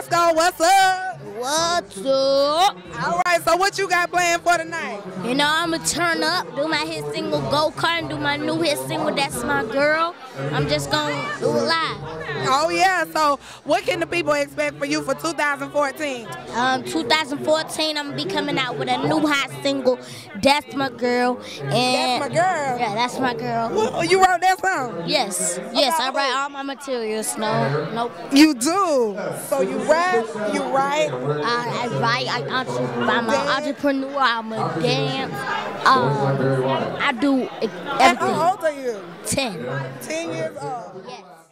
Roscoe, what's up? What's up? All right, so what you got planned for tonight? You know, I'm going to turn up, do my hit single Go Kart, and do my new hit single That's My Girl. I'm just going to do it live. Oh yeah. So what can the people expect for you for 2014? Um, 2014, I'm gonna be coming out with a new hot single, "That's My Girl." And that's my girl. Yeah, that's my girl. Well, you wrote that song? Yes. Yes, I write all my materials. No, nope. You do. So you rap, you write. Uh, I write. I, am an entrepreneur. I'm a dance. Um, I do everything. And how old are you? Ten. Ten years old. Yes.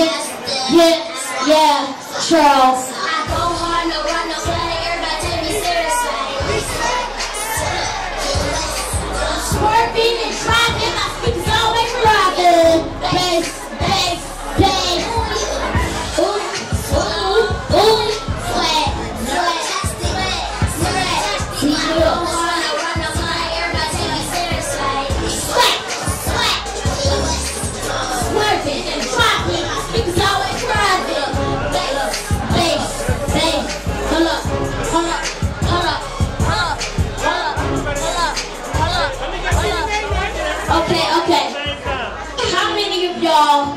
Yes, yes, yeah, Charles. Okay, okay. How many of y'all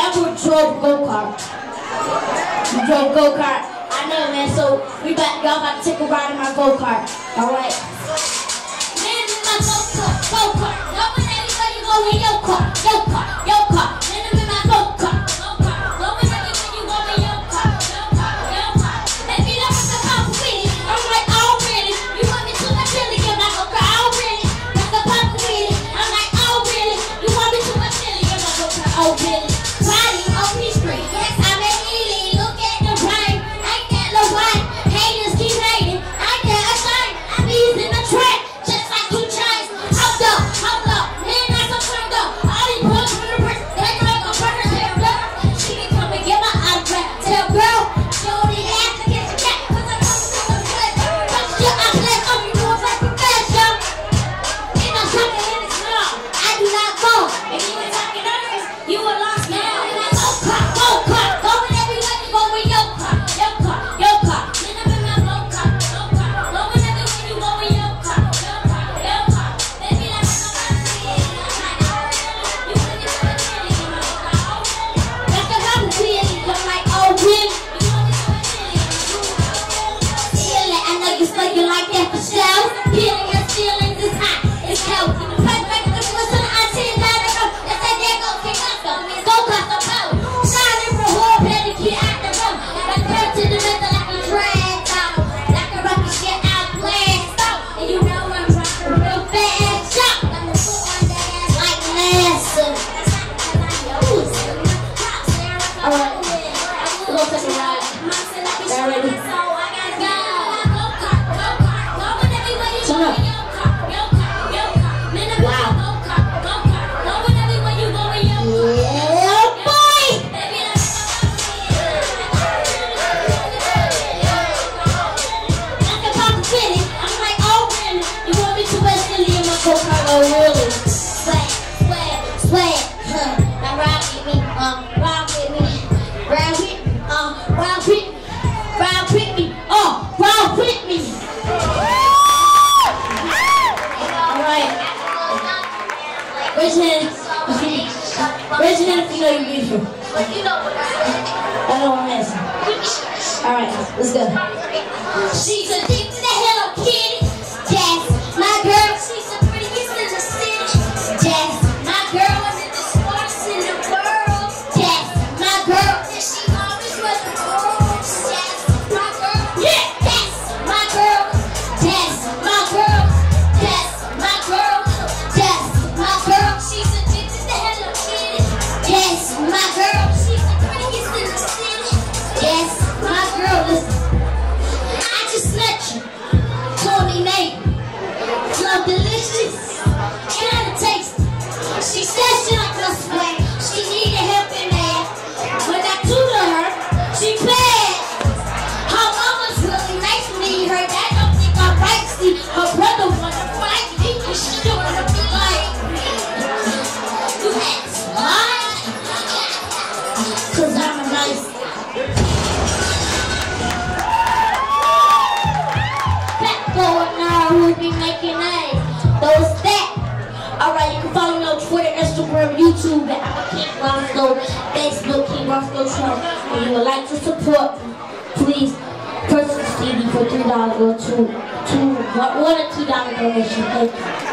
ever drove go-kart? Drove go-kart? I know, man, so we about, y'all about to take a ride in my go-kart, all right? Alright, let's go. She's addicted to Hello Kitty, Going now, we'll be making names. Those that. Alright, you can follow me on Twitter, Instagram, YouTube, at I'm Roscoe, Facebook, King Roscoe Trump. If you would like to support please purchase CD for $3 or two, two, two, two, one or two dollar donation. Thank you.